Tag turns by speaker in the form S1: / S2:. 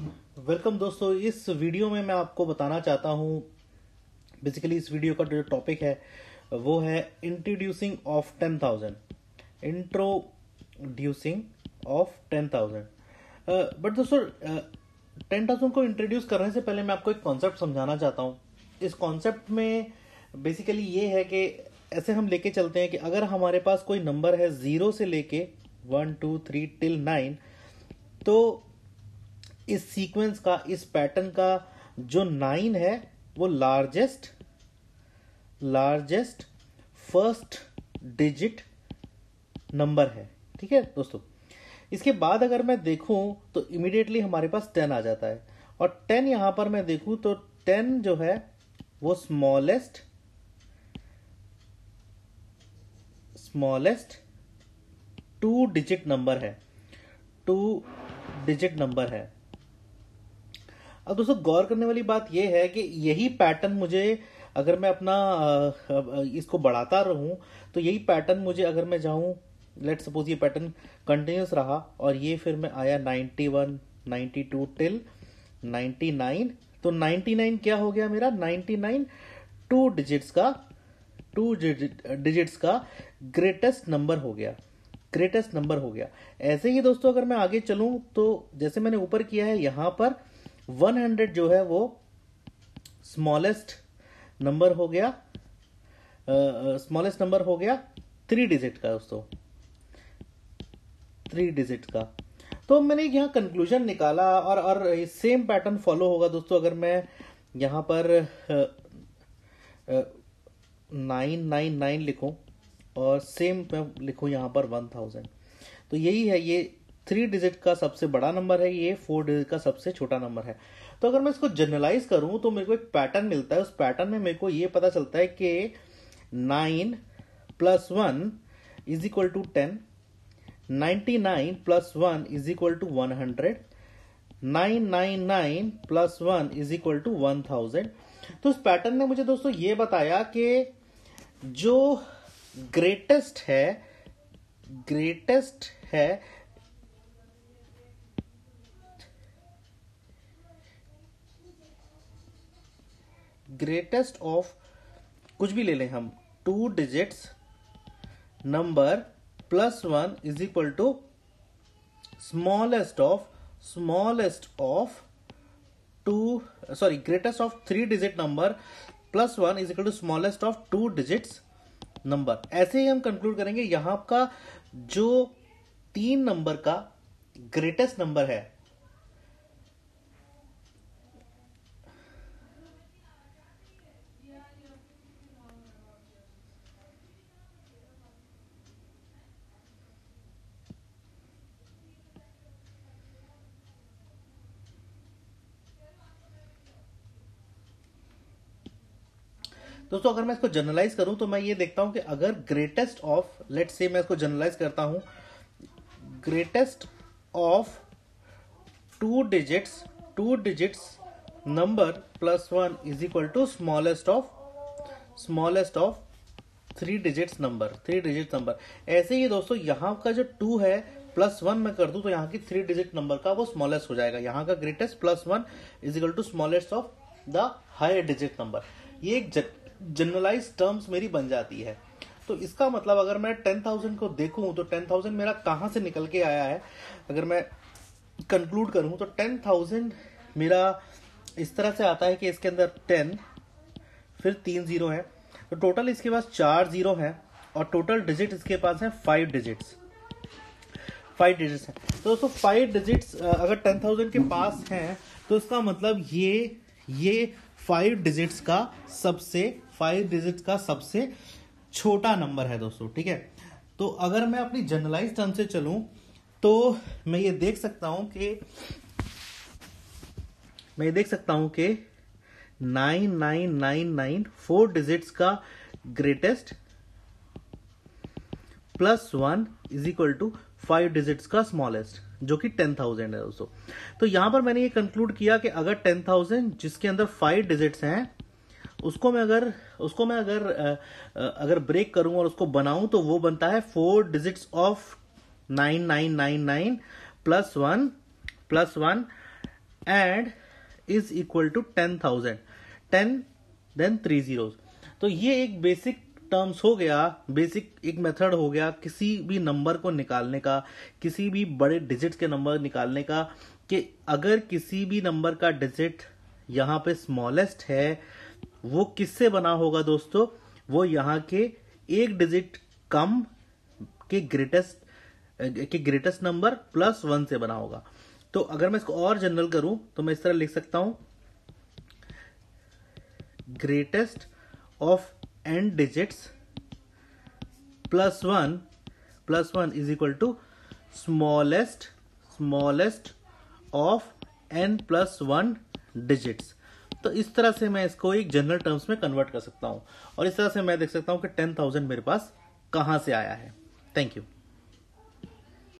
S1: Welcome दोस्तों, इस video में मैं आपको बताना चाहता हूँ बेसिकली इस वीडियो का जो टॉपिक है, वो है introducing of ten thousand introducing of ten thousand but दोस्तों टेन थाउज़ेंड को इंट्रोड्यूस करने से पहले मैं आपको एक कॉन्सेप्ट समझाना चाहता हूँ। इस कॉन्सेप्ट में बेसिकली ये है कि ऐसे हम लेके चलते हैं कि अगर हमारे पास कोई नंबर है ज़ीरो से लेके one two three till nine तो इस सीक्वेंस का, इस पैटर्न का जो नाइन है, वो largest largest first digit number है। ठीक है, दोस्तों? इसके बाद अगर मैं देखूँ तो इमीडिएटली हमारे पास टेन आ जाता है। और टेन यहाँ पर मैं देखूँ तो टेन जो है, वो smallest smallest two digit number है। टू डिजिट नंबर है। अब दोस्तों गौर करने वाली बात यह है कि यही पैटर्न मुझे अगर मैं अपना इसको बढ़ाता रहूँ तो यही पैटर्न मुझे अगर मैं जाऊँ लेट सपोज़ ये पैटर्न कंटिन्यूस रहा और ये फिर मैं आया 91, 92 टिल 99 तो 99 क्या हो गया मेरा? 99 टू डिजिट्स का टू डिजिट्स का ग्रेटेस्ट नंबर हो गया। ग्रेटेस्ट नंबर हो गया। ऐसे ही दोस्तों अगर मैं आगे चलूँ तो जैसे मैंने ऊपर किया है यहाँ पर 100 जो है वो स्मॉलेस्ट नंबर हो गया स्मॉलेस्ट uh, नंबर हो गया थ्री डिजिट का दोस्तों। थ्री डिजिट का। तो मैंने यहाँ कंक्लूजन निकाला और और सेम पैटर्न फॉलो होगा दोस्तों अगर मैं यहाँ पर नाइन नाइन नाइन लिखूं और सेम मैं लिखूं यहाँ पर वन थाउज़ेंड तो यही है ये थ्री डिजिट का सबसे बड़ा नंबर है ये फोर डिजिट का सबसे छोटा नंबर है। तो अगर मैं इसको जनरलाइज करूँ तो मेरे को एक पैटर्न मिलता है। उस पैटर्न में मेरे को ये पता चलता है कि nine plus one is equal to ten ninety nine plus one is equal to one hundred nine nine nine plus one is equal to one thousand तो उस पैटर्न ने मुझे दोस्तों ये बताया कि जो ग्रेटेस्ट है ग्रेटेस्ट है ग्रेटेस्ट ऑफ़ कुछ भी ले लें हम। Two digits number plus one is equal to smallest of smallest of two sorry greatest of three digit number plus one is equal to smallest of two digits number ऐसे ही हम conclude करेंगे, यहाँ का जो तीन नंबर का greatest number है दोस्तों, अगर मैं इसको जनरलाइज करूँ तो मैं ये देखता हूँ कि अगर ग्रेटेस्ट ऑफ़ लेट से मैं इसको जनरलाइज करता हूँ greatest of two digits two digits number plus one is equal to smallest of smallest of three digits number three digit number ऐसे ही दोस्तों, यहाँ का जो टू है प्लस वन में कर दू तो यहाँ की थ्री डिजिट नंबर का वो स्मॉलेस्ट हो जाएगा। यहाँ का greatest plus one is equal to smallest of the higher digit number ये एक जनरलाइज टर्म्स मेरी बन जाती है। तो इसका मतलब अगर मैं टेन थाउज़ेंड को देखूँ तो टेन थाउज़ेंड मेरा कहाँ से निकल के आया है? अगर मैं कंक्लूड करूँ तो टेन थाउज़ेंड मेरा इस तरह से आता है कि इसके अंदर टेन फिर तीन ज़ीरो है। तो टोटल इसके पास चार ज़ीरो है और टोटल डिजिट इसके पास है फाइव डिजिट्स फाइव डिजिट्स है। तो दोस्तों फाइव डिजिट्स अगर टेन थाउज़ेंड के पास है तो इसका मतलब ये ये फाइव डिजिट्स का सबसे फाइव डिजिट्स का सबसे छोटा नंबर है दोस्तों, ठीक है? तो अगर मैं अपनी जनरलाइज टर्म से चलूँ तो मैं ये देख सकता हूँ कि, मैं ये देख सकता हूँ कि nine nine nine nine four digits का greatest plus one is equal to five digits का स्मॉलेस्ट जो कि टेन थाउज़ेंड है दोस्तों। तो यहाँ पर मैंने ये कंक्लूड किया कि अगर टेन थाउज़ेंड जिसके अंदर फाइव डिजिट्स हैं उसको मैं अगर, उसको मैं अगर अगर ब्रेक करूँ और उसको बनाऊँ तो वो बनता है four digits of nine nine nine nine plus one plus one and is equal to ten thousand ten then three zero तो ये एक बेसिक टर्म्स हो गया बेसिक एक मेथड हो गया किसी भी नंबर को निकालने का, किसी भी बड़े डिजिट्स के नंबर निकालने का, कि अगर किसी भी नंबर का डिजिट यहाँ पे स्मॉलेस्ट है वो किससे बना होगा दोस्तों? वो यहाँ के एक डिजिट कम के ग्रेटेस्ट के ग्रेटेस्ट नंबर प्लस वन से बना होगा। तो अगर मैं इसको और जनरल करूँ तो मैं इस तरह लिख सकता हूँ। Greatest of n digits plus one plus one is equal to smallest smallest of n plus one digits तो इस तरह से मैं इसको एक जनरल टर्म्स में कन्वर्ट कर सकता हूँ। और इस तरह से मैं देख सकता हूँ कि टेन थाउज़ेंड मेरे पास कहाँ से आया है। Thank you